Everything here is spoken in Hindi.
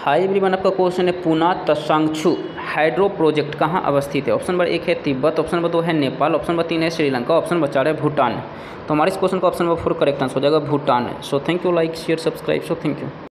हाई एवरीवन आपका क्वेश्चन है पुना तसांगछू हाइड्रो प्रोजेक्ट कहाँ अवस्थित है? ऑप्शन नंबर एक है तिब्बत, ऑप्शन नंबर दो है नेपाल, ऑप्शन नंबर तीन है श्रीलंका, ऑप्शन नंबर चार है भूटान। तो हमारे इस क्वेश्चन का option number four correct answer हो जाएगा, Bhutan. So thank you like share subscribe so thank you